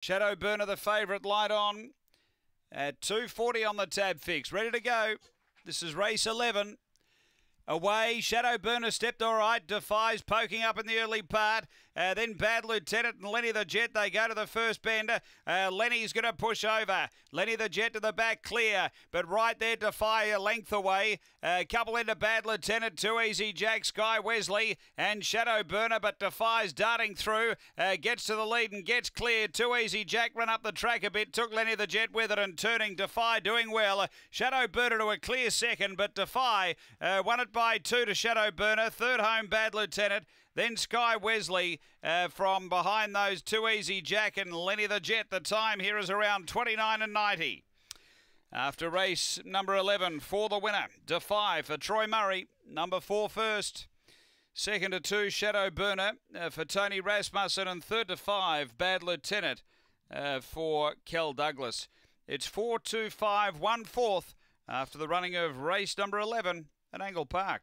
Shadow Burner, the favourite, light on at 240 on the tab fix. Ready to go. This is race 11. Away, Shadow Burner stepped all right. Defies poking up in the early part. Uh, then Bad Lieutenant and Lenny the Jet. They go to the first bender. Uh, Lenny's going to push over. Lenny the Jet to the back, clear. But right there, Defy a length away. A uh, couple into Bad Lieutenant. Too easy, Jack Sky Wesley and Shadow Burner. But Defies darting through. Uh, gets to the lead and gets clear. Too easy, Jack run up the track a bit. Took Lenny the Jet with it and turning. Defy doing well. Shadow Burner to a clear second, but Defy uh, won it by by two to Shadow Burner. Third home, Bad Lieutenant. Then Sky Wesley uh, from behind those two Easy Jack and Lenny the Jet. The time here is around 29 and 90. After race number 11 for the winner, Defy for Troy Murray. Number four first. Second to two, Shadow Burner uh, for Tony Rasmussen. And third to five, Bad Lieutenant uh, for Kel Douglas. It's 4 2 5 1 fourth after the running of race number 11 at Angle Park.